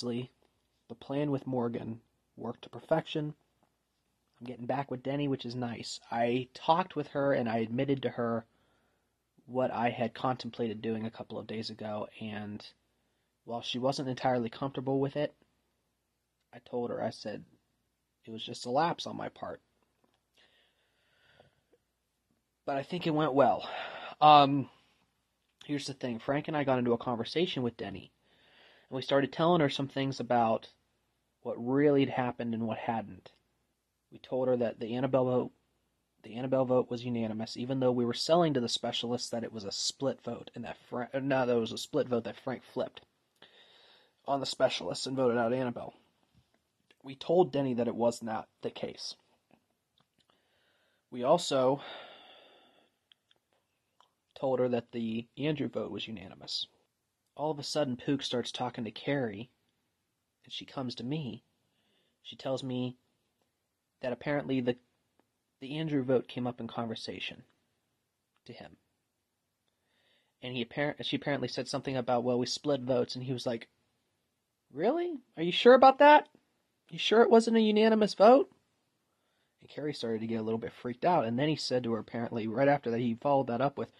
The plan with Morgan worked to perfection. I'm getting back with Denny, which is nice. I talked with her and I admitted to her what I had contemplated doing a couple of days ago, and while she wasn't entirely comfortable with it, I told her, I said, it was just a lapse on my part. But I think it went well. Um, here's the thing Frank and I got into a conversation with Denny, and we started telling her some things about what really had happened and what hadn't. We told her that the Annabelle vote the Annabelle vote was unanimous, even though we were selling to the specialists that it was a split vote, and that Frank, no, that was a split vote that Frank flipped on the specialists and voted out Annabelle. We told Denny that it was not the case. We also told her that the Andrew vote was unanimous. All of a sudden, Pook starts talking to Carrie, and she comes to me. She tells me that apparently the the Andrew vote came up in conversation to him. And he apparent she apparently said something about well we split votes and he was like, "Really? Are you sure about that? You sure it wasn't a unanimous vote?" And Carrie started to get a little bit freaked out and then he said to her apparently right after that he followed that up with,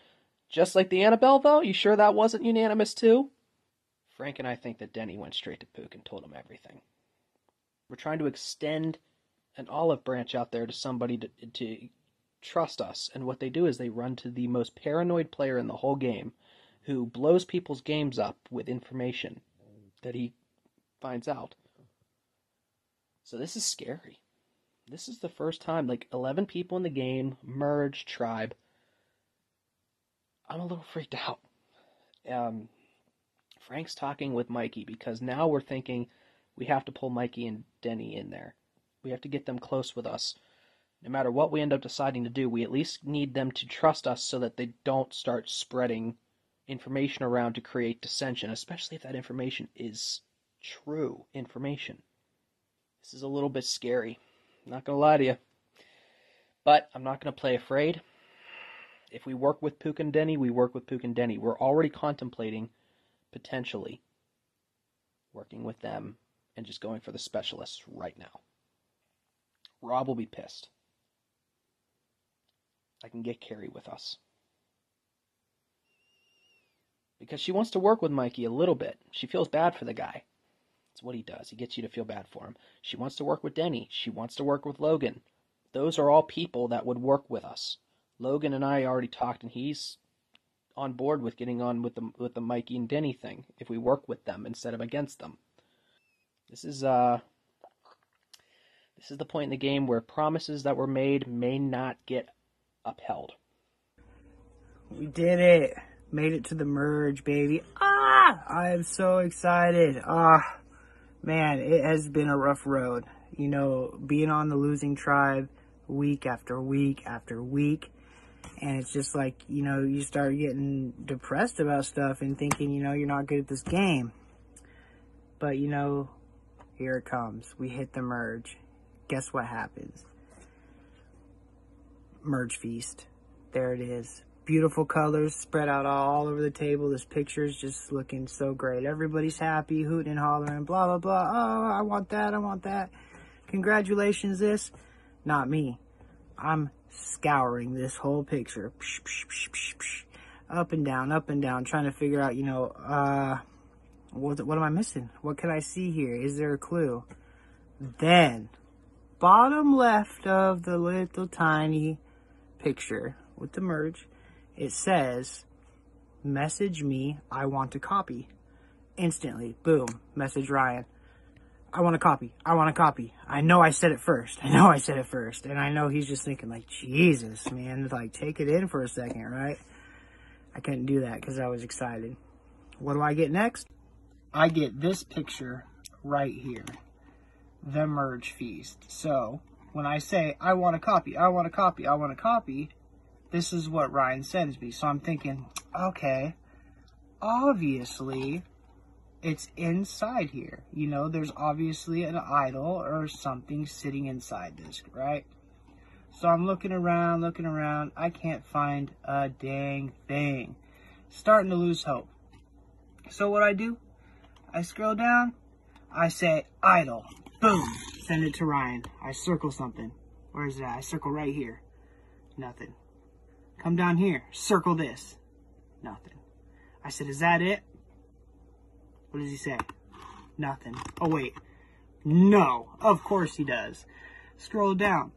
"Just like the Annabelle though? you sure that wasn't unanimous too?" Frank and I think that Denny went straight to Pook and told him everything. We're trying to extend an olive branch out there to somebody to, to trust us. And what they do is they run to the most paranoid player in the whole game who blows people's games up with information that he finds out. So this is scary. This is the first time, like 11 people in the game, merge, tribe. I'm a little freaked out. Um, Frank's talking with Mikey because now we're thinking we have to pull Mikey and Denny in there. We have to get them close with us. No matter what we end up deciding to do, we at least need them to trust us so that they don't start spreading information around to create dissension, especially if that information is true information. This is a little bit scary. I'm not going to lie to you. But I'm not going to play afraid. If we work with Pook and Denny, we work with Pook and Denny. We're already contemplating potentially working with them and just going for the specialists right now. Rob will be pissed. I can get Carrie with us. Because she wants to work with Mikey a little bit. She feels bad for the guy. It's what he does. He gets you to feel bad for him. She wants to work with Denny. She wants to work with Logan. Those are all people that would work with us. Logan and I already talked, and he's on board with getting on with the with the Mikey and Denny thing if we work with them instead of against them. This is uh this is the point in the game where promises that were made may not get upheld. We did it. Made it to the merge, baby. Ah! I am so excited. Ah, man, it has been a rough road. You know, being on the losing tribe week after week after week. And it's just like, you know, you start getting depressed about stuff and thinking, you know, you're not good at this game. But, you know, here it comes. We hit the merge guess what happens? Merge feast. There it is. Beautiful colors spread out all over the table. This picture is just looking so great. Everybody's happy, hooting and hollering, blah, blah, blah. Oh, I want that. I want that. Congratulations, this. Not me. I'm scouring this whole picture. Psh, psh, psh, up and down, up and down, trying to figure out, you know, uh, what, what am I missing? What can I see here? Is there a clue? Then bottom left of the little tiny picture with the merge, it says, message me, I want to copy. Instantly, boom, message Ryan. I want a copy. I want a copy. I know I said it first. I know I said it first. And I know he's just thinking like, Jesus, man, like take it in for a second, right? I couldn't do that because I was excited. What do I get next? I get this picture right here the merge feast. So when I say, I want a copy, I want a copy, I want a copy, this is what Ryan sends me. So I'm thinking, okay, obviously it's inside here. You know, there's obviously an idol or something sitting inside this, right? So I'm looking around, looking around. I can't find a dang thing. Starting to lose hope. So what I do, I scroll down, I say idol. boom, send it to Ryan. I circle something. Where is that? I circle right here. Nothing. Come down here, circle this. Nothing. I said, is that it? What does he say? Nothing. Oh wait. No. Of course he does. Scroll down.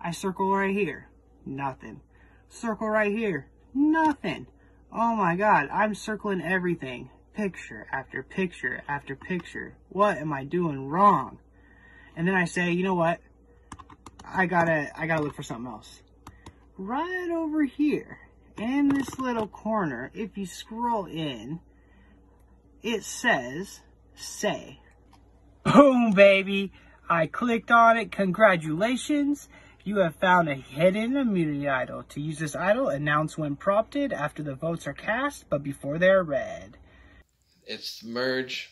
I circle right here. Nothing. Circle right here. Nothing. Oh my god, I'm circling everything. Picture after picture after picture. What am I doing wrong? And then I say, you know what? I gotta, I gotta look for something else. Right over here, in this little corner, if you scroll in, it says, say. Boom, baby! I clicked on it. Congratulations. You have found a hidden immunity idol. To use this idol, announce when prompted after the votes are cast, but before they are read. It's merge,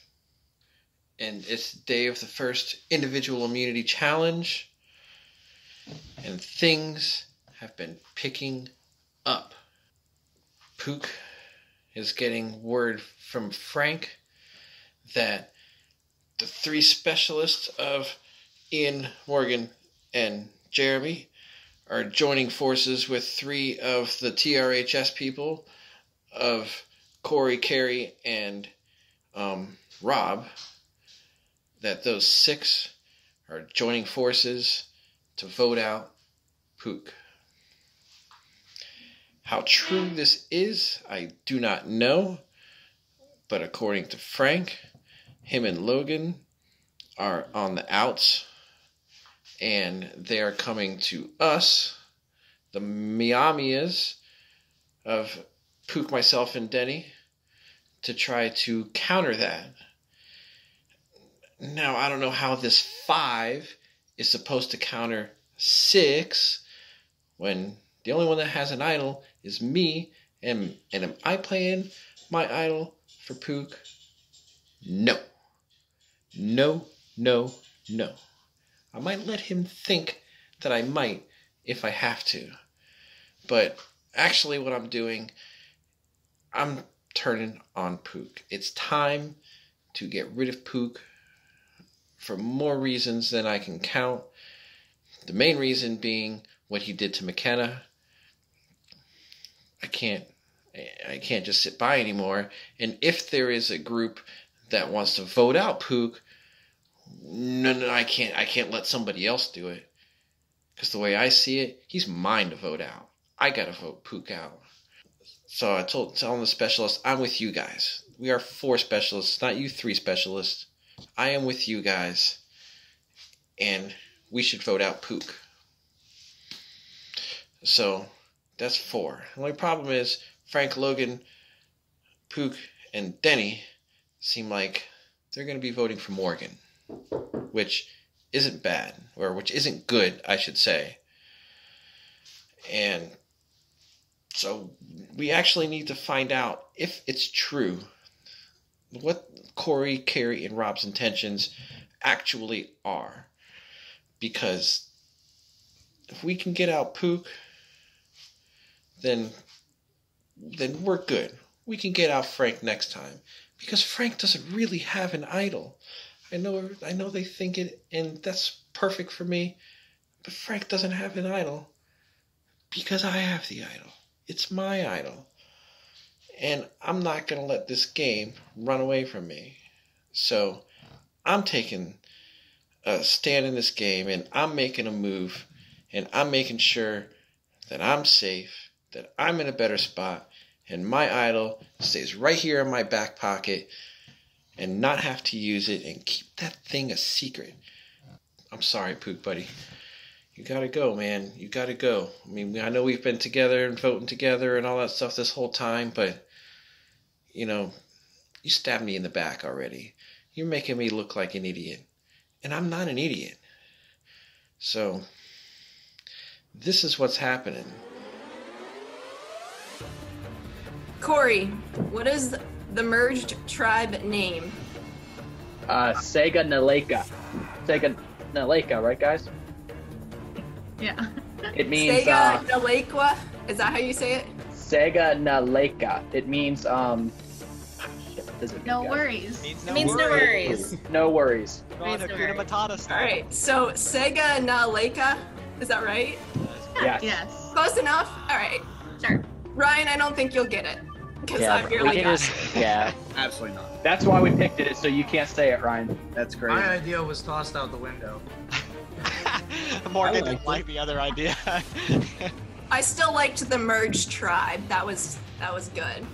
and it's day of the first individual immunity challenge, and things have been picking up. Pook is getting word from Frank that the three specialists of Ian, Morgan, and Jeremy are joining forces with three of the TRHS people of Corey, Carrie, and um, Rob. That those six are joining forces to vote out Pook. How true this is, I do not know, but according to Frank, him and Logan are on the outs and they are coming to us, the Miamias of Pook, myself, and Denny, to try to counter that. Now, I don't know how this five is supposed to counter six when the only one that has an idol is me, and, and am I playing my idol for Pook? No. No, no, no. I might let him think that I might if I have to. But actually, what I'm doing, I'm turning on Pook. It's time to get rid of Pook for more reasons than I can count. The main reason being what he did to McKenna. I can't I can't just sit by anymore. And if there is a group that wants to vote out Pook, no, no, I can't. I can't let somebody else do it. Because the way I see it, he's mine to vote out. I gotta vote Pook out. So I told telling the specialists, I'm with you guys. We are four specialists, not you three specialists. I am with you guys, and we should vote out Pook. So that's four. The only problem is Frank Logan, Pook, and Denny seem like they're going to be voting for Morgan which isn't bad, or which isn't good, I should say. And so we actually need to find out if it's true what Corey, Carrie, and Rob's intentions actually are. Because if we can get out Pook, then then we're good. We can get out Frank next time. Because Frank doesn't really have an idol. I know I know they think it and that's perfect for me. But Frank doesn't have an idol because I have the idol. It's my idol. And I'm not going to let this game run away from me. So I'm taking a stand in this game and I'm making a move and I'm making sure that I'm safe, that I'm in a better spot, and my idol stays right here in my back pocket and not have to use it and keep that thing a secret. I'm sorry, Pook buddy. You gotta go, man. You gotta go. I mean, I know we've been together and voting together and all that stuff this whole time, but you know, you stabbed me in the back already. You're making me look like an idiot. And I'm not an idiot. So, this is what's happening. Corey, what is the merged tribe name? Uh, Sega Naleka. Sega Naleka, right, guys? Yeah. It means Sega uh, Nalekwa? Is that how you say it? Sega Naleka. It means um. shit. No mean, worries. It means no worries. worries. No worries. Go on, no worries. Matata right. So Sega na Leica, is that right? Yes. Yes. Close enough. All right. Sure. Ryan, I don't think you'll get it because Yeah, I'm your we only just- yeah. Absolutely not. That's why we picked it, so you can't say it, Ryan. That's great. My idea was tossed out the window. Morgan I didn't like the other idea. I still liked the merged tribe. That was that was good.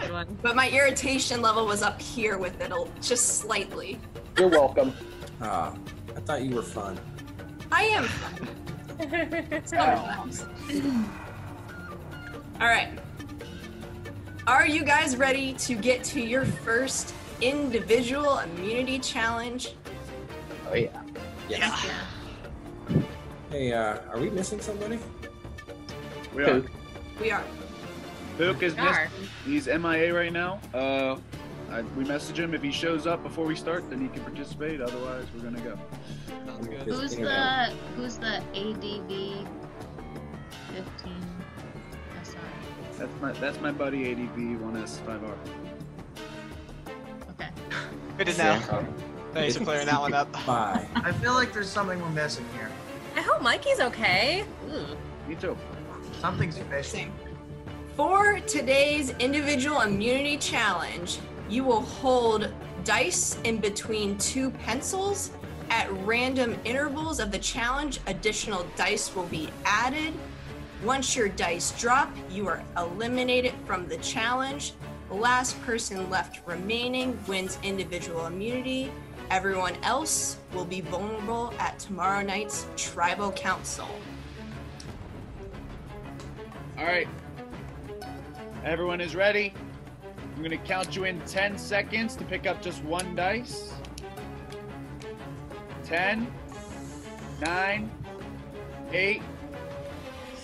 Good one. But my irritation level was up here with it, a- just slightly. You're welcome. Ah, I thought you were fun. I am fun. Sometimes. All right. Are you guys ready to get to your first individual immunity challenge? Oh yeah. Yeah. Hey, uh, are we missing somebody? We are. Pook. We are. Pook is Sure. missed. He's MIA right now. Uh, I, we message him. If he shows up before we start, then he can participate. Otherwise, we're gonna go. Sounds good. Who's the who's the ADV fifteen SR? That's my that's my buddy ADV 1S5R. Okay. Good to know. Thanks for clearing that one up. Bye. I feel like there's something we're missing here. I hope Mikey's okay. Ooh. Me too. Something's missing. For today's individual immunity challenge, you will hold dice in between two pencils. At random intervals of the challenge, additional dice will be added. Once your dice drop, you are eliminated from the challenge. The last person left remaining wins individual immunity. Everyone else will be vulnerable at tomorrow night's tribal council. All right. Everyone is ready. I'm gonna count you in 10 seconds to pick up just one dice. 10, 9, 8,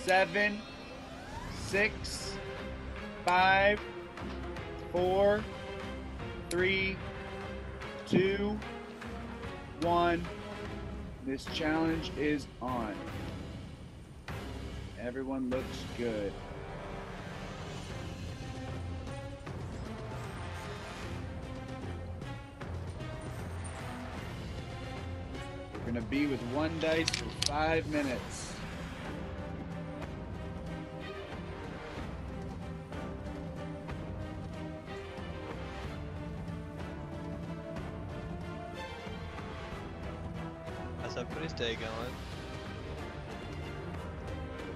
7, 6, 5, 4, 3, 2, 1. This challenge is on. Everyone looks good. We're gonna be with one dice for five minutes. How's everybody's day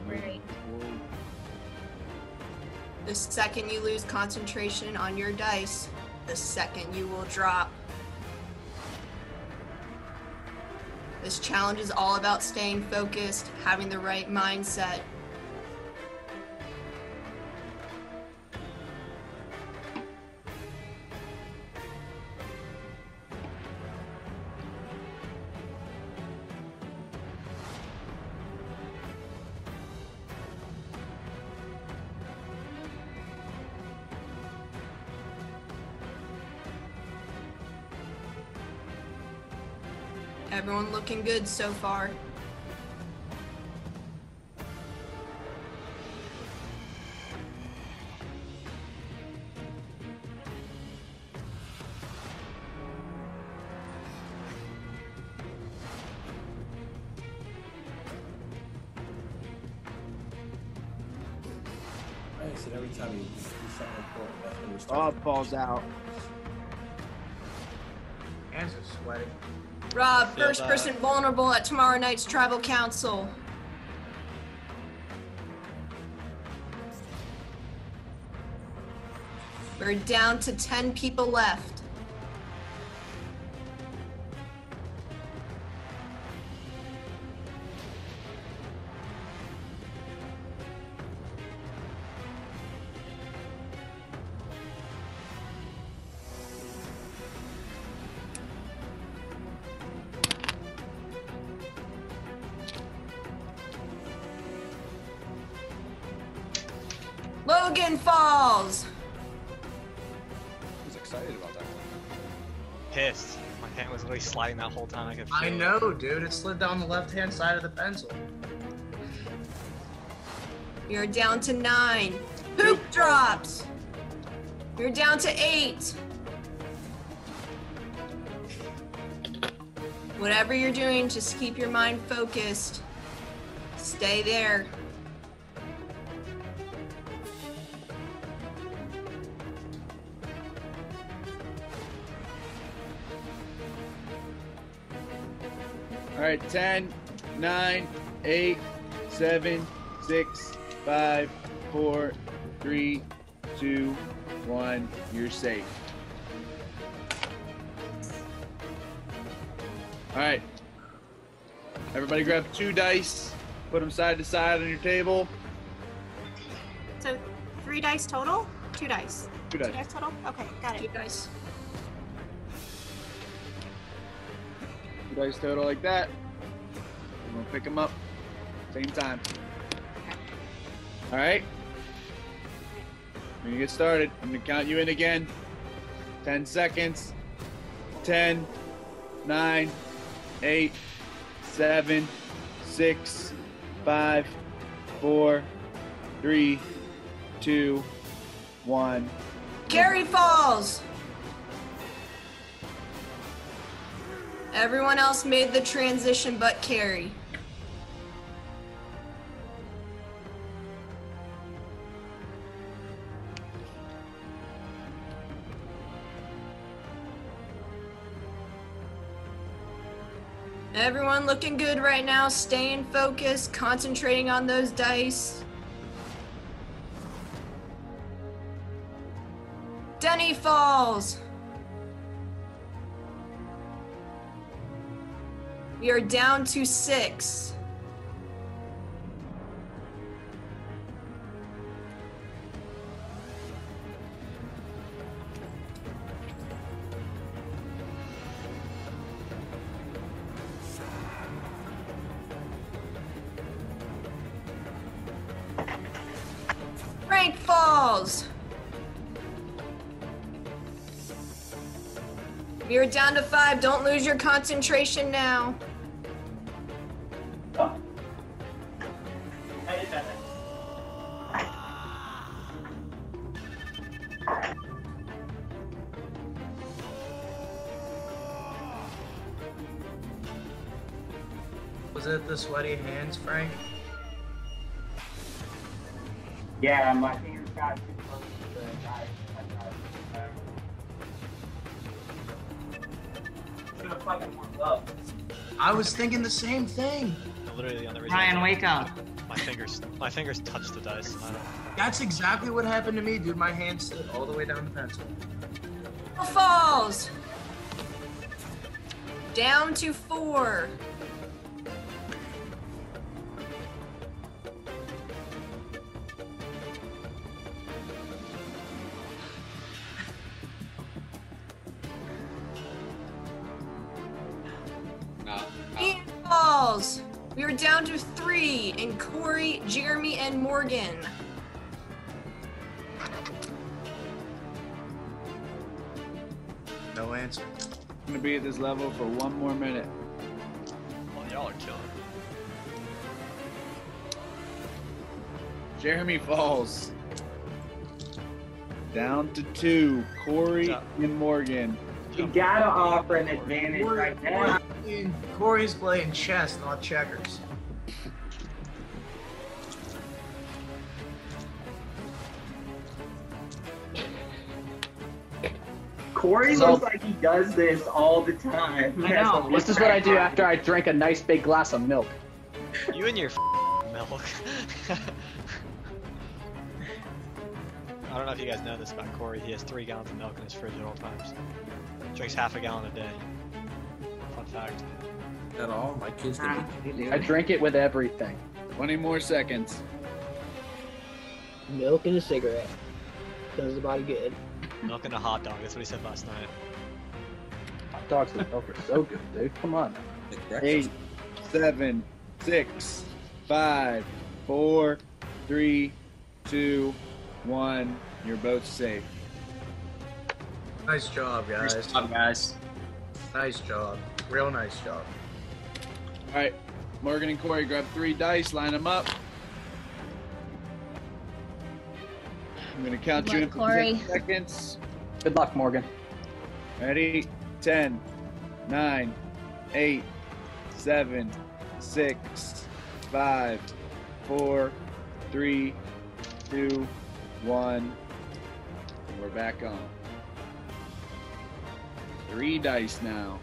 going? Great. The second you lose concentration on your dice, the second you will drop. This challenge is all about staying focused, having the right mindset. Looking good so far. First person vulnerable at tomorrow night's tribal council. We're down to 10 people left. Logan Falls. I was excited about that. Pissed. My hand was really sliding that whole time. I could. I know, dude. It slid down the left-hand side of the pencil. You're down to nine. Poop drops. You're down to eight. Whatever you're doing, just keep your mind focused. Stay there. Right, 10, 9, 8, 7, 6, 5, 4, 3, 2, 1. You're safe. All right. Everybody grab two dice, put them side to side on your table. So three dice total? Two dice. Two dice. Two dice. dice total? Okay, got it. Two dice. Two dice total like that. Gonna pick them up same time. All right. We're gonna get started. I'm gonna count you in again. 10 seconds. 10, 9, 8, 7, 6, 5, 4, 3, 2, 1. Carrie falls. Everyone else made the transition but Carrie. Everyone looking good right now, staying focused, concentrating on those dice. Denny falls. We are down to six. You're down to five. Don't lose your concentration now. Was it the sweaty hands, Frank? Yeah, my fingers got Should have warmed up. I was thinking the same thing. Literally the only reason. Ryan, I wake up. My fingers, my fingers touched the dice. That's exactly what happened to me, dude. My hand slid all the way down the pencil. Falls. Down to four. Gonna be at this level for one more minute. well, y'all are killing. Jeremy falls. Down to two. Corey and Morgan. You gotta offer an advantage right now. Corey's- Corey's playing chess, not checkers. Corey So- looks like he does this all the time. I know. This is what I do after I drink a nice big glass of milk. You and your milk. I don't know if you guys know this about Corey. He has three gallons of milk in his fridge at all times. Drinks half a gallon a day. Fun fact. At all? My kids ah, didn't. I drink it with everything. 20 more seconds. Milk and a cigarette. Does the body good. Milk and a hot dog. That's what he said last night. Hot dogs and milk are so good, dude. Come on. Eight, seven, six, five, four, three, two, one. You're both safe. Nice job, guys. Nice job, guys. Nice job. Real nice job. All right, Morgan and Corey, grab three dice, line them up. I'm gonna count Good you in luck, for Corey. 10 seconds. Good luck, Morgan. Ready? 10, 9, eight, seven, six, five, four, three, two, one. We're back on. Three dice now.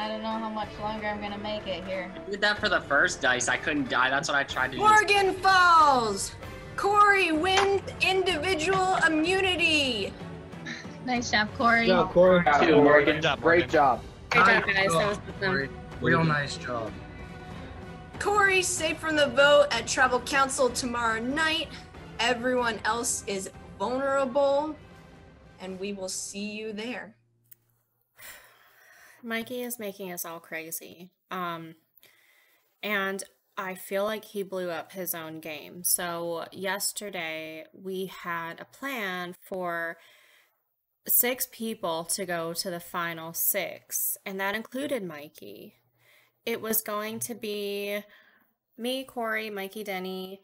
I don't know how much longer I'm gonna make it here. did that for the first dice. I couldn't die. That's what I tried to do. Morgan Falls! Corey wins individual immunity! Nice job, Corey. Good job, Corey. Good job, Morgan. Great job. Great job, guys. That was awesome. Real nice job. Corey safe from the vote at Tribal Council tomorrow night. Everyone else is vulnerable, and we will see you there. Mikey is making us all crazy. Um, and I feel like he blew up his own game. So, yesterday we had a plan for six people to go to the final six, and that included Mikey. It was going to be me, Corey, Mikey, Denny,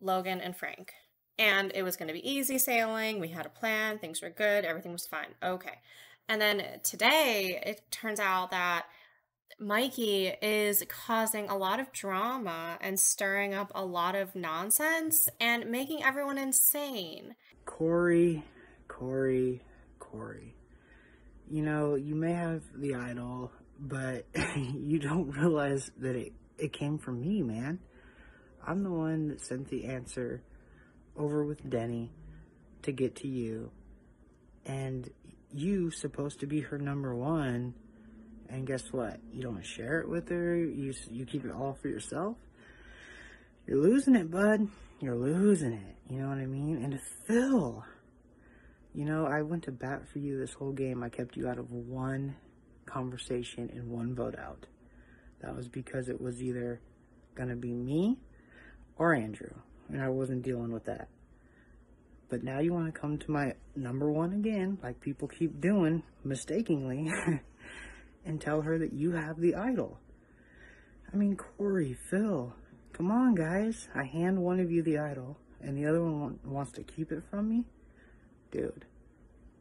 Logan, and Frank. And it was going to be easy sailing. We had a plan, things were good, everything was fine. Okay. And then today, it turns out that Mikey is causing a lot of drama and stirring up a lot of nonsense and making everyone insane. Corey, Corey, Corey. You know, you may have the idol, but you don't realize that it, it came from me, man. I'm the one that sent the answer over with Denny to get to you. And you supposed to be her number one. And guess what? You don't share it with her. You you keep it all for yourself. You're losing it, bud. You're losing it. You know what I mean? And Phil, you know, I went to bat for you this whole game. I kept you out of one conversation and one vote out. That was because it was either gonna be me or Andrew, and I wasn't dealing with that. But now you want to come to my number one again, like people keep doing mistakenly, and tell her that you have the idol. I mean, Corey, Phil, come on, guys. I hand one of you the idol, and the other one wants to keep it from me? Dude,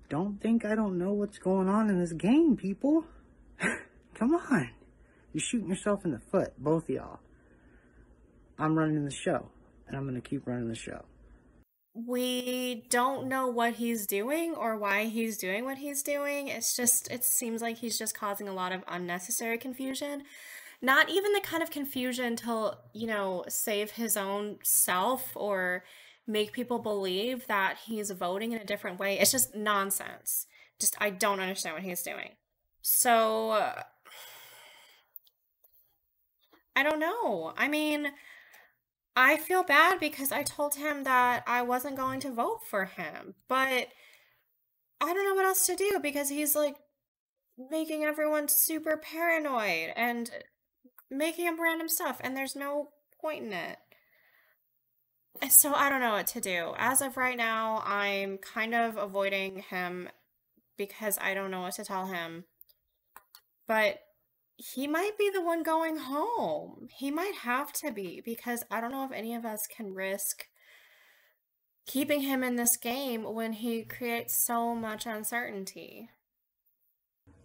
don't think I don't know what's going on in this game, people. come on. You're shooting yourself in the foot, both y'all. I'm running the show, and I'm going to keep running the show. We don't know what he's doing or why he's doing what he's doing. It's just, it seems like he's just causing a lot of unnecessary confusion. Not even the kind of confusion to, you know, save his own self or make people believe that he's voting in a different way. It's just nonsense. Just, I don't understand what he's doing. So, uh, I don't know. I mean, I feel bad because I told him that I wasn't going to vote for him, but I don't know what else to do because he's like making everyone super paranoid and making up random stuff, and there's no point in it. So I don't know what to do. As of right now, I'm kind of avoiding him because I don't know what to tell him. But he might be the one going home. He might have to be because I don't know if any of us can risk keeping him in this game when he creates so much uncertainty.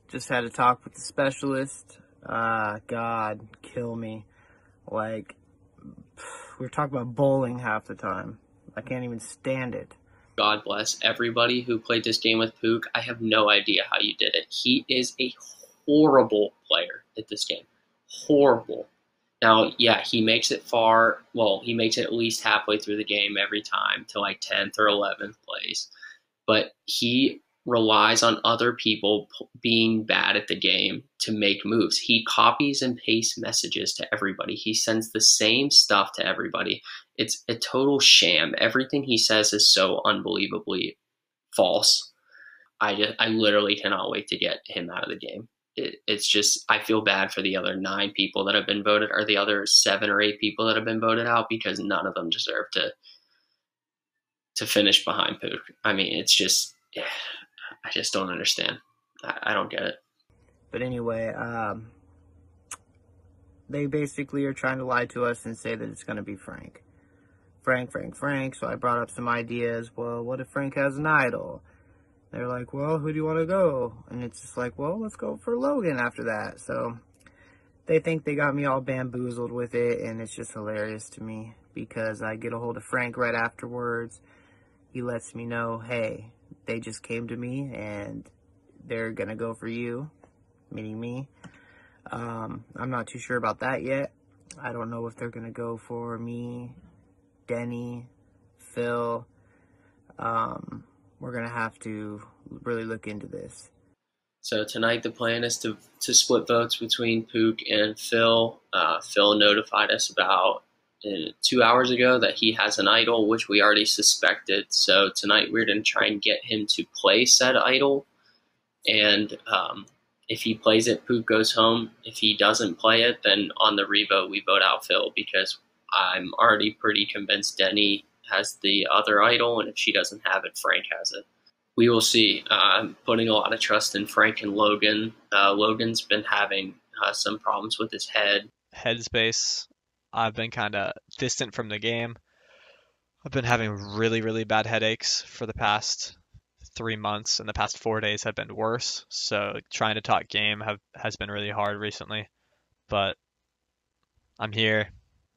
Just had a talk with the specialist. Ah, God, kill me. Like, we are talking about bowling half the time. I can't even stand it. God bless everybody who played this game with Pook. I have no idea how you did it. He is a horrible player at this game. Horrible. Now, yeah, he makes it far. Well, he makes it at least halfway through the game every time to like 10th or 11th place. But he relies on other people being bad at the game to make moves. He copies and pastes messages to everybody. He sends the same stuff to everybody. It's a total sham. Everything he says is so unbelievably false. I just, I literally cannot wait to get him out of the game. It, it's just I feel bad for the other nine people that have been voted, or the other seven or eight people that have been voted out because none of them deserve to to finish behind Pook. I mean, it's just I just don't understand. I, I don't get it. But anyway, um, they basically are trying to lie to us and say that it's going to be Frank. Frank, Frank, Frank. So I brought up some ideas. Well, what if Frank has an idol? They're like, well, who do you want to go? And it's just like, well, let's go for Logan after that. So they think they got me all bamboozled with it, and it's just hilarious to me because I get a hold of Frank right afterwards. He lets me know, hey, they just came to me and they're gonna go for you, meaning me. Um, I'm not too sure about that yet. I don't know if they're gonna go for me, Denny, Phil. Um, we're gonna have to really look into this. So tonight the plan is to, to split votes between Pook and Phil. Uh, Phil notified us about uh, two hours ago that he has an idol, which we already suspected. So tonight we're to try and get him to play said idol. And um, if he plays it, Pook goes home. If he doesn't play it, then on the revote we vote out Phil because I'm already pretty convinced Denny has the other idol, and if she doesn't have it, Frank has it we will see. Uh, I'm putting a lot of trust in Frank and Logan. Uh, Logan's been having uh, some problems with his head. Headspace. I've been kind of distant from the game. I've been having really, really bad headaches for the past three months, and the past four days have been worse. So trying to talk game have has been really hard recently. But I'm here.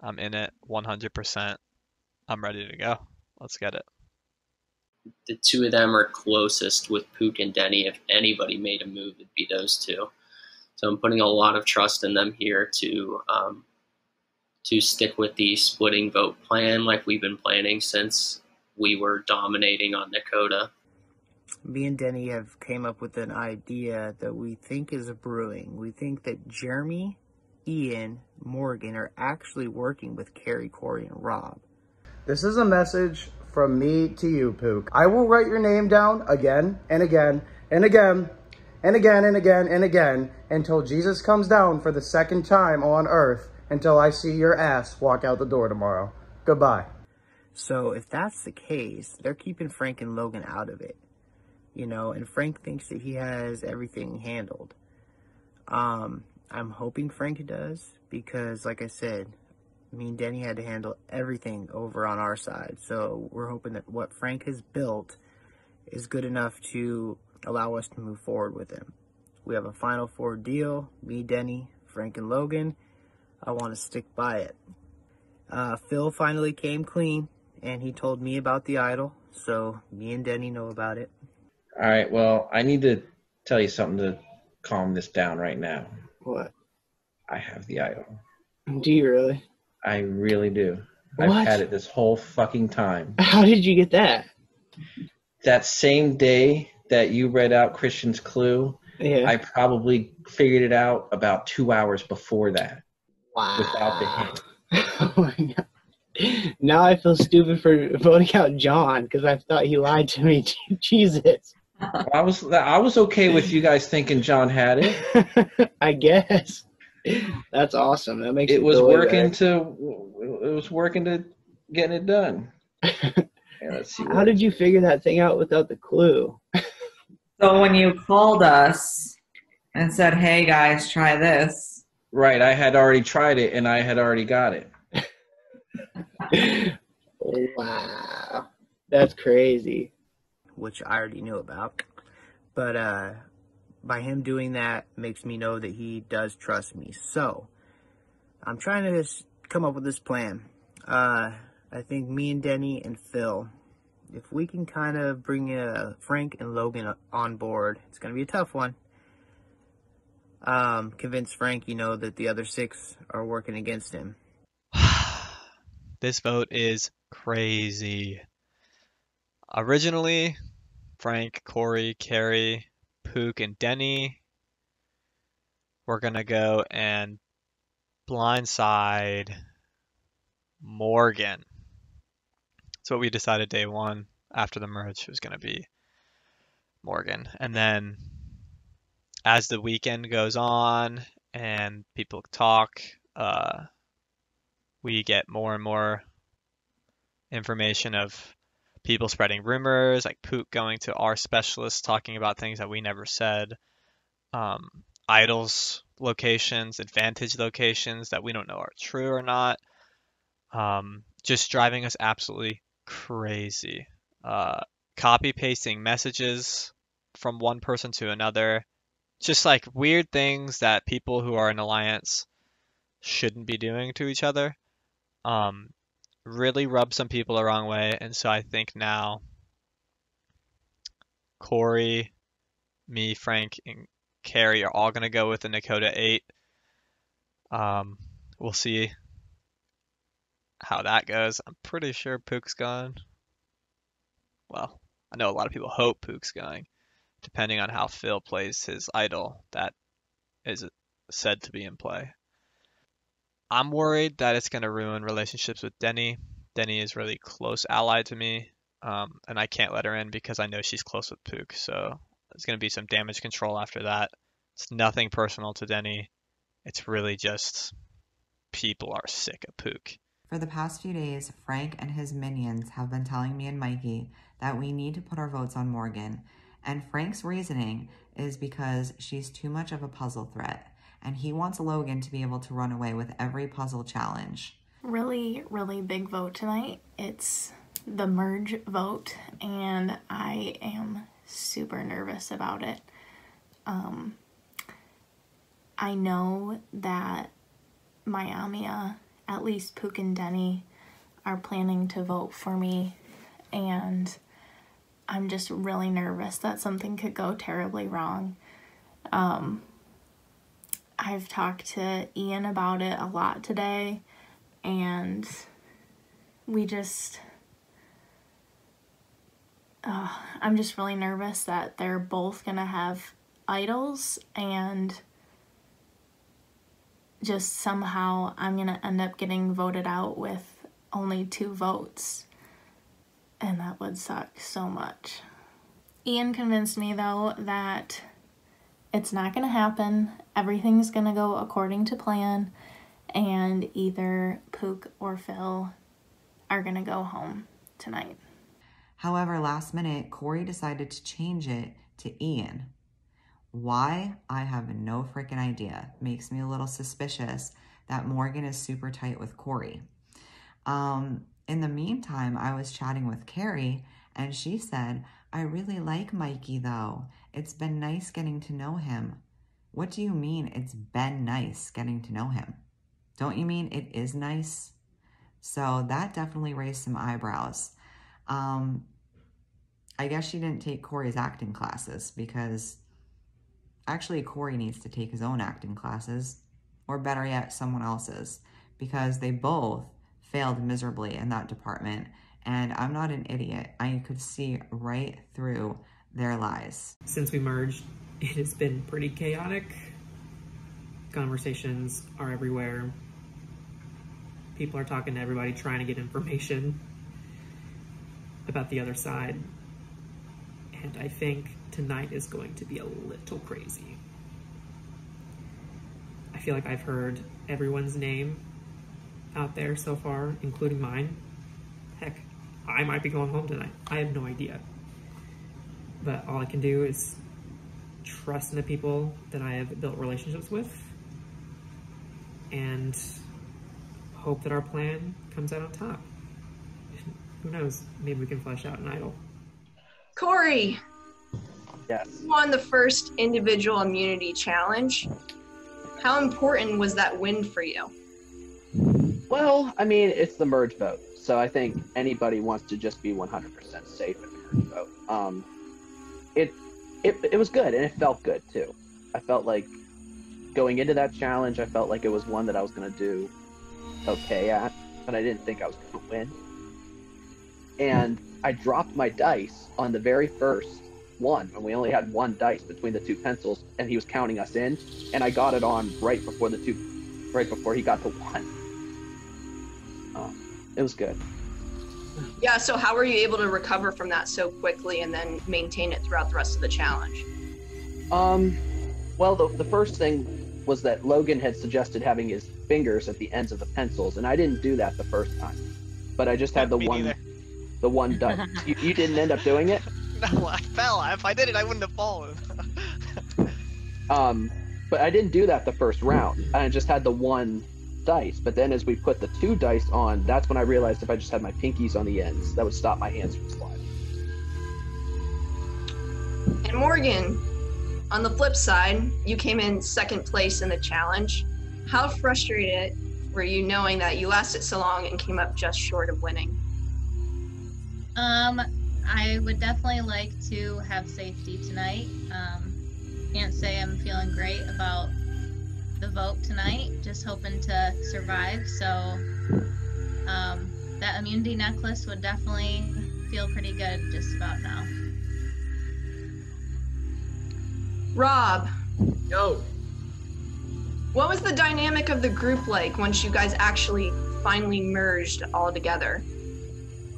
I'm in it 100%. I'm ready to go. Let's get it the two of them are closest with Pook and Denny. If anybody made a move, it'd be those two. So I'm putting a lot of trust in them here to um, to stick with the splitting vote plan like we've been planning since we were dominating on Dakota. Me and Denny have came up with an idea that we think is brewing. We think that Jeremy, Ian, Morgan are actually working with Carrie, Corey, and Rob. This is a message from me to you, Pook. I will write your name down again and again and again and again and again and again until Jesus comes down for the second time on earth until I see your ass walk out the door tomorrow. Goodbye. So if that's the case, they're keeping Frank and Logan out of it. You know, and Frank thinks that he has everything handled. Um, I'm hoping Frank does because, like I said, me and Denny had to handle everything over on our side. So we're hoping that what Frank has built is good enough to allow us to move forward with him. We have a Final Four deal, me, Denny, Frank, and Logan. I want to stick by it. Uh, Phil finally came clean, and he told me about the idol, so me and Denny know about it. All right, well, I need to tell you something to calm this down right now. What? I have the idol. Do you really? I really do. What? I've had it this whole fucking time. How did you get that? That same day that you read out Christian's clue, Yeah. I probably figured it out about two hours before that. Wow. Without the hint. oh my god. Now I feel stupid for voting out John because I thought he lied to me. Jesus. I was I was okay with you guys thinking John had it. I guess. That's awesome. That makes It was working better. to it was working to getting it done. Yeah, let's see. How did you figure that thing out without the clue? So when you called us and said, "Hey guys, try this," Right, I had already tried it and I had already got it. Wow. That's crazy. Which I already knew about. But uh by him doing that makes me know that he does trust me. So I'm trying to just come up with this plan. Uh I think me and Denny and Phil, if we can kind of bring uh, Frank and Logan on board, it's going to be a tough one. Um, convince Frank, you know, that the other six are working against him. This vote is crazy. Originally, Frank, Corey, Carrie, Pook, and Denny We're gonna go and blindside Morgan. That's what we decided day one after the merge was gonna be Morgan. And then as the weekend goes on and people talk, uh, we get more and more information of people spreading rumors, like Pook going to our specialists talking about things that we never said, um, idols locations, advantage locations that we don't know are true or not. Um, just driving us absolutely crazy. Uh, copy pasting messages from one person to another, just like weird things that people who are in alliance shouldn't be doing to each other. Um, really rub some people the wrong way, and so I think now Corey, me, Frank, and Carrie are all gonna go with the Nakota eight. Um, we'll see how that goes. I'm pretty sure Pook's gone. Well, I know a lot of people hope Pook's going, depending on how Phil plays his idol. That is said to be in play. I'm worried that it's going to ruin relationships with Denny. Denny is really close ally to me, um, and I can't let her in because I know she's close with Pook. So there's going to be some damage control after that. It's nothing personal to Denny. It's really just people are sick of Pook. For the past few days, Frank and his minions have been telling me and Mikey that we need to put our votes on Morgan. And Frank's reasoning is because she's too much of a puzzle threat, and he wants Logan to be able to run away with every puzzle challenge. Really, really big vote tonight. It's the merge vote, and I am super nervous about it. Um, I know that Miami, at least Pook and Denny, are planning to vote for me, and I'm just really nervous that something could go terribly wrong. Um, I've talked to Ian about it a lot today, and we just. Uh, I'm just really nervous that they're both gonna have idols and just somehow I'm gonna end up getting voted out with only two votes. And that would suck so much. Ian convinced me though that it's not gonna happen. Everything's gonna go according to plan, and either Pook or Phil are gonna go home tonight. However, last minute, Corey decided to change it to Ian. Why? I have no freaking idea. Makes me a little suspicious that Morgan is super tight with Corey. Um, in the meantime, I was chatting with Carrie and she said, I really like Mikey though. It's been nice getting to know him. What do you mean it's been nice getting to know him? Don't you mean it is nice? So that definitely raised some eyebrows. Um, I guess she didn't take Corey's acting classes because actually Corey needs to take his own acting classes, or better yet, someone else's, because they both failed miserably in that department. And I'm not an idiot. I could see right through their lies. Since we merged, it has been pretty chaotic. Conversations are everywhere. People are talking to everybody, trying to get information about the other side. And I think tonight is going to be a little crazy. I feel like I've heard everyone's name out there so far, including mine. Heck, I might be going home tonight. I have no idea. But all I can do is trust in the people that I have built relationships with and hope that our plan comes out on top. Who knows? Maybe we can flesh out an idol. Corey, Yes. you won the first individual immunity challenge. How important was that win for you? Well, I mean, it's the merge vote, so I think anybody wants to just be 100% safe in the merge vote. Um, it, it, it was good, and it felt good too. I felt like going into that challenge, I felt like it was one that I was going to do okay at, but I didn't think I was going to win. And I dropped my dice on the very first one, and we only had one dice between the two pencils, and he was counting us in, and I got it on right before the two, right before he got to one. Um, it was good. Yeah, so how were you able to recover from that so quickly and then maintain it throughout the rest of the challenge? Um, well, the, the first thing was that Logan had suggested having his fingers at the ends of the pencils, and I didn't do that the first time. But I just had the Me one, neither. the one done. you, you didn't end up doing it. No, I fell. If I did it, I wouldn't have fallen. Um, but I didn't do that the first round. I just had the one dice. But then as we put the two dice on, that's when I realized if I just had my pinkies on the ends, that would stop my hands from sliding. And Morgan, on the flip side, you came in second place in the challenge. How frustrated were you knowing that you lasted so long and came up just short of winning? Um, I would definitely like to have safety tonight. Um, can't say I'm feeling great about the vote tonight. Just hoping to survive. So, um, that immunity necklace would definitely feel pretty good just about now. Rob, Yo, what was the dynamic of the group like once you guys actually finally merged all together?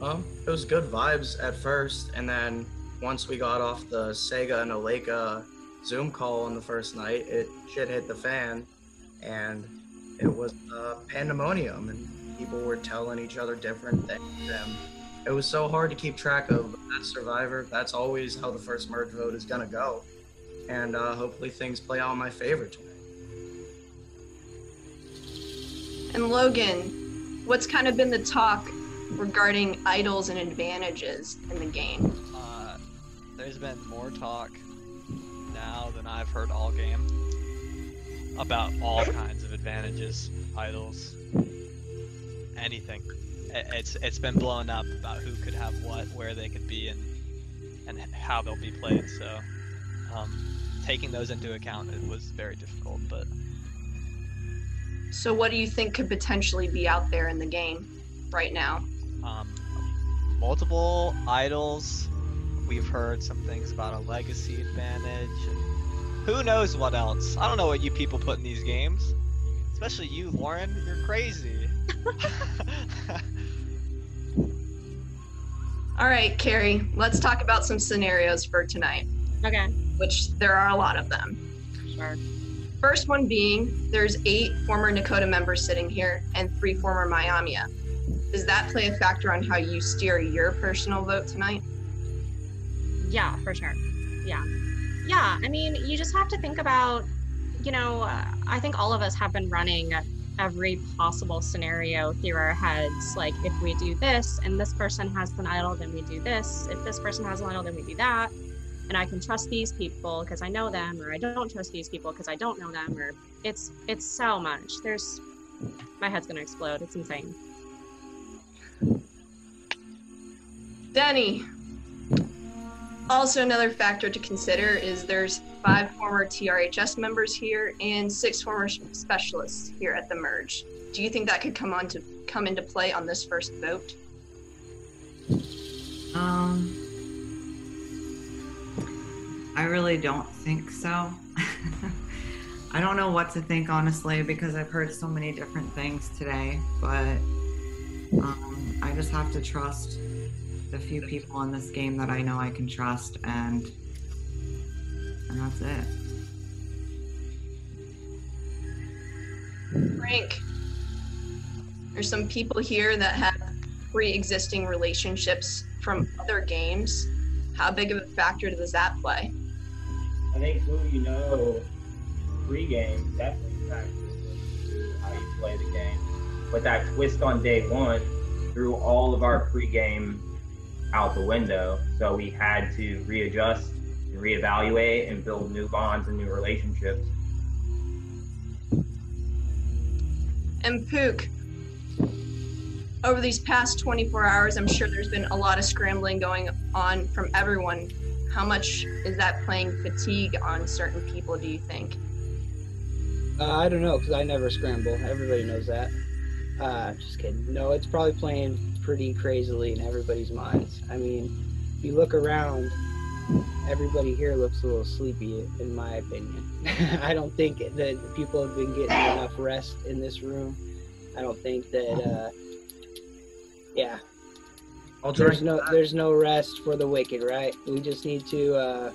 um, it was good vibes at first, and then once we got off the Sega and Aleka Zoom call on the first night, it shit hit the fan, and it was uh, pandemonium, and people were telling each other different things, and it was so hard to keep track of. That Survivor. That's always how the first merge vote is gonna go, and uh, hopefully things play out in my favor tonight. And Logan, what's kind of been the talk regarding idols and advantages in the game? Uh, there's been more talk now than I've heard all game about all kinds of advantages, idols, anything. It's it's been blown up about who could have what, where they could be, and and how they'll be played. So, um, taking those into account it was very difficult, but So, what do you think could potentially be out there in the game right now? um, multiple idols. We've heard some things about a legacy advantage. And who knows what else? I don't know what you people put in these games. Especially you, Lauren. You're crazy. All right, Carrie, let's talk about some scenarios for tonight. Okay. Which there are a lot of them. Sure. First one being there's eight former Nakota members sitting here and three former Miamia. Does that play a factor on how you steer your personal vote tonight? Yeah, for sure. Yeah. Yeah, I mean, you just have to think about, you know, uh, I think all of us have been running every possible scenario through our heads. Like, if we do this and this person has an idol, then we do this. If this person has an idol, then we do that. And I can trust these people because I know them, or I don't trust these people because I don't know them, or it's it's so much. There's my head's gonna explode. It's insane. Denny. Also, another factor to consider is there's five former TRHS members here and six former specialists here at the merge. Do you think that could come on to come into play on this first vote? Um, I really don't think so. I don't know what to think honestly because I've heard so many different things today, but um, I just have to trust the few people in this game that I know I can trust, and and that's it. Frank, there's some people here that have pre-existing relationships from other games. How big of a factor does that play? I think who you know pre-game definitely factors into how you play the game. But that twist on day one through all of our pre-game out the window. So we had to readjust and reevaluate and build new bonds and new relationships. And Pook, over these past 24 hours, I'm sure there's been a lot of scrambling going on from everyone. How much is that playing fatigue on certain people, do you think? Uh, I don't know because I never scramble. Everybody knows that. Uh, just kidding. No, it's probably playing pretty crazily in everybody's minds. I mean, if you look around, everybody here looks a little sleepy, in my opinion. I don't think that people have been getting enough rest in this room. I don't think that. Uh, yeah. I'll there's no that. there's no rest for the wicked, right? We just need to uh,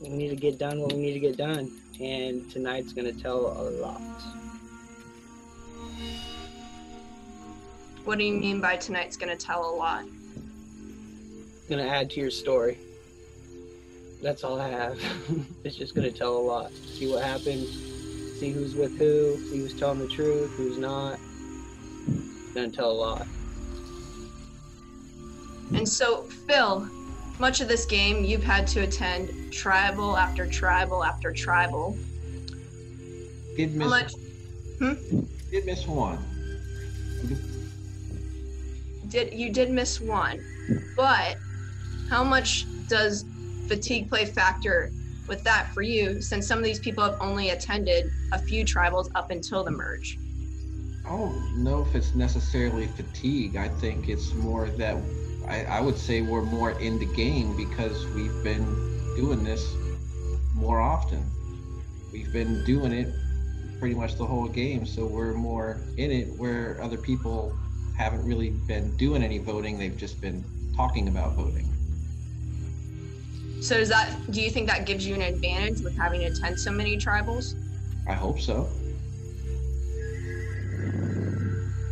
we need to get done what we need to get done, and tonight's gonna tell a lot. What do you mean by tonight's going to tell a lot? gonna add to your story. That's all I have. it's just gonna tell a lot. See what happens. see who's with who, see who's telling the truth, who's not. Gonna tell a lot. And so, Phil, much of this game you've had to attend tribal after tribal after tribal. Did How miss much? Hmm? did miss one. Did you did miss one, but how much does fatigue play factor with that for you? Since some of these people have only attended a few tribals up until the merge. I don't know if it's necessarily fatigue. I think it's more that I, I would say we're more in the game because we've been doing this more often. We've been doing it pretty much the whole game, so we're more in it where other people haven't really been doing any voting, they've just been talking about voting. So does that? Do you think that gives you an advantage with having to attend so many tribals? I hope so.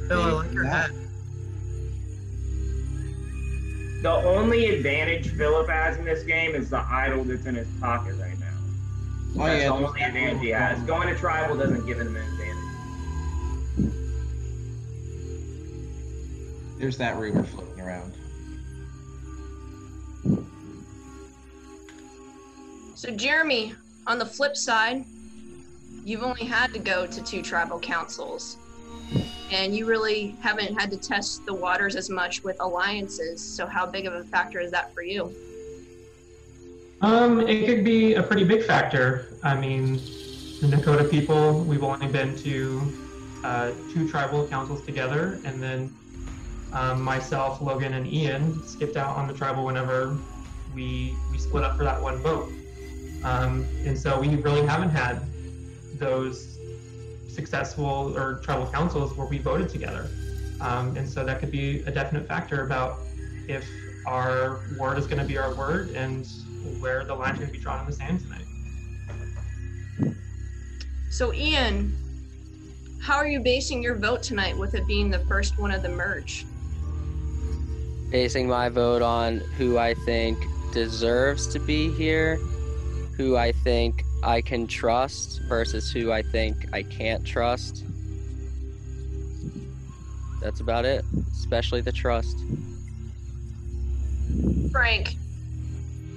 Phil, I like your hat. The only advantage Philip has in this game is the idol that's in his pocket right now. Oh, That's yeah, the only advantage he has. Going to tribal doesn't give him an There's that rumor floating around. So Jeremy, on the flip side, you've only had to go to two tribal councils. And you really haven't had to test the waters as much with alliances. So how big of a factor is that for you? Um, it could be a pretty big factor. I mean, the Dakota people, we've only been to uh, two tribal councils together, and then um, myself, Logan, and Ian skipped out on the tribal whenever we we split up for that one vote. Um, and so we really haven't had those successful or tribal councils where we voted together. Um, and so that could be a definite factor about if our word is going to be our word and where the line's going to be drawn in the sand tonight. So Ian, how are you basing your vote tonight with it being the first one of the merge? Basing my vote on who I think deserves to be here, who I think I can trust versus who I think I can't trust. That's about it, especially the trust. Frank,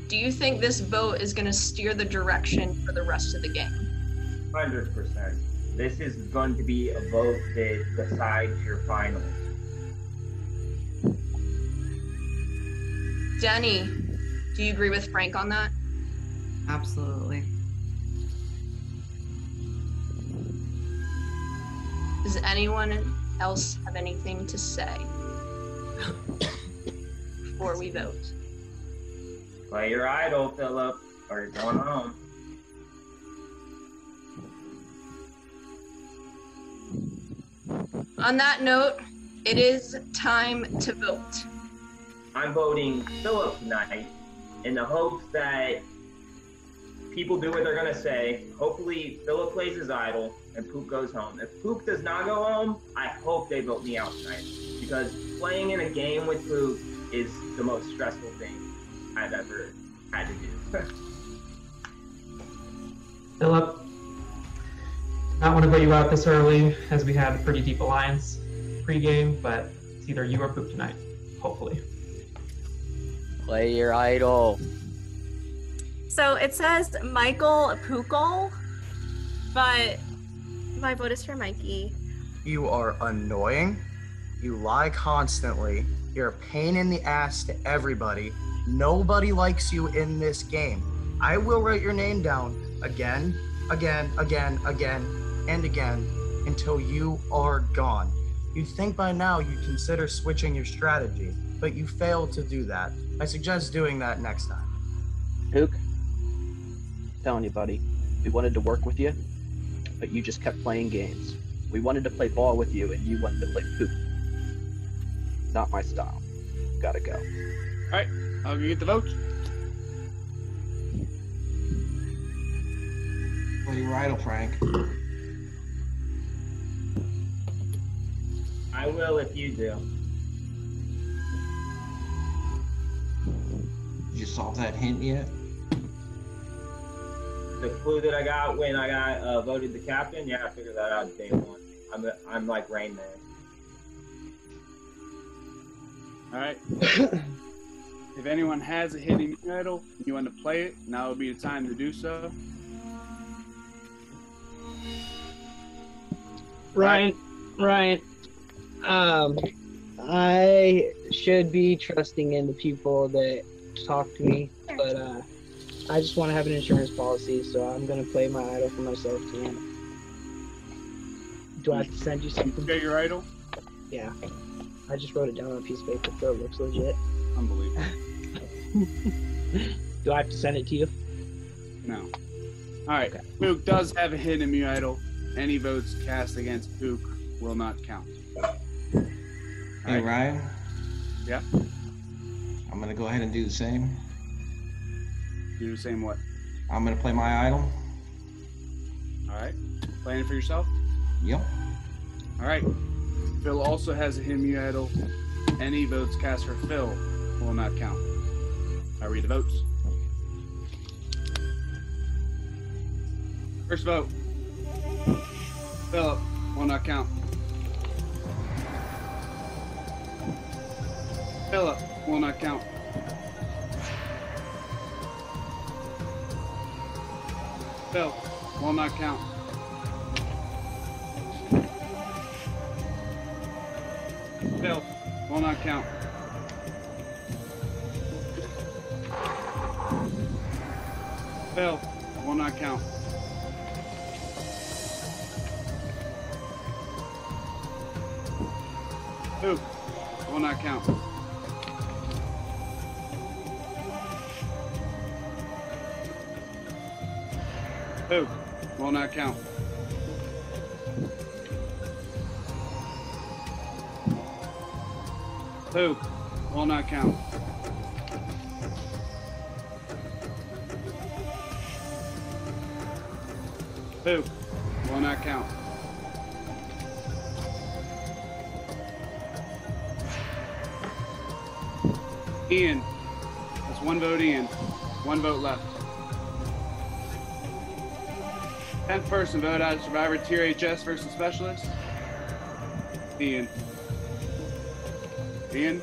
do you think this vote is going to steer the direction for the rest of the game? Hundred percent. This is going to be a vote that decides your finals. Denny, do you agree with Frank on that? Absolutely. Does anyone else have anything to say before we vote? Play your idol, Philip, or you're going home. On that note, it is time to vote. I'm voting Philip tonight in the hopes that people do what they're gonna say. Hopefully, Philip plays his idol and Poop goes home. If Poop does not go home, I hope they vote me out tonight because playing in a game with Poop is the most stressful thing I've ever had to do. Philip, not want to vote you out this early as we had a pretty deep alliance pregame, but it's either you or Poop tonight, hopefully. Play your idol. So it says Michael Pukol, but my vote is for Mikey. You are annoying. You lie constantly. You're a pain in the ass to everybody. Nobody likes you in this game. I will write your name down again, again, again, again, and again until you are gone. You'd think by now you'd consider switching your strategy, but you failed to do that. I suggest doing that next time. Pook, telling you, buddy, we wanted to work with you, but you just kept playing games. We wanted to play ball with you, and you wanted to play poop. Not my style. Gotta go. All right, I'll go get the votes. Play your idol, Frank. I will if you do. Did you solve that hint yet? The the clue that I got when I got uh, voted the captain. Yeah, I figured that out day one. I'm a, I'm like Rain Man. All right. if anyone has a hidden idol and you want to play it, now would be the time to do so. Ryan, Ryan, um, I should be trusting in the people that talk to me, but uh, I just want to have an insurance policy, so I'm gonna play my idol for myself tonight. Do I have to send you something? Get your idol? Yeah, I just wrote it down on a piece of paper, so it looks legit. Unbelievable. Do I have to send it to you? No. All right. Pook does have a hidden immune idol. Any votes cast against Pook will not count. Hey, Ryan. Yeah. I'm gonna go ahead and do the same. Do the same what? I'm gonna play my idol. All right. Playing it for yourself? Yep. All right. Phil also has a hidden idol. Any votes cast for Phil will not count. I read the votes. First vote. Philip will not count. Philip will not count. Phil will not count. Phil will not count. Phil will not count. Who will not count? Who will not count? Who will not count? Who will not count? Ian. That's one vote Ian. One vote left. Tenth person vote out Survivor TRHS versus Specialist. Ian. Ian.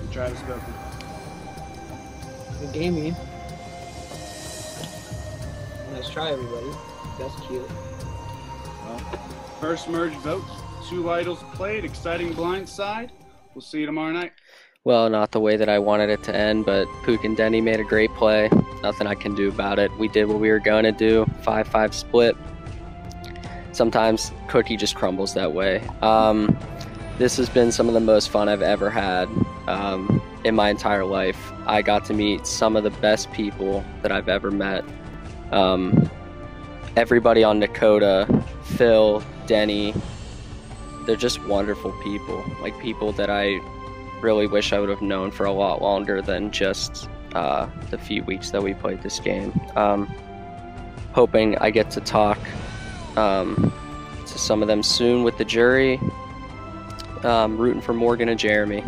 And Travis Spoken. Good game, Ian. Let's try everybody. That's cute. Well, first merge vote. Two idols played. Exciting blind side. We'll see you tomorrow night. Well, not the way that I wanted it to end, but Pook and Denny made a great play. Nothing I can do about it. We did what we were going to do 5 5 split. Sometimes Cookie just crumbles that way. Um, this has been some of the most fun I've ever had um, in my entire life. I got to meet some of the best people that I've ever met. Um, everybody on Dakota, Phil, Denny, they're just wonderful people. Like people that I really wish I would have known for a lot longer than just uh, the few weeks that we played this game. Um, hoping I get to talk um, to some of them soon with the jury. Um, rooting for Morgan and Jeremy.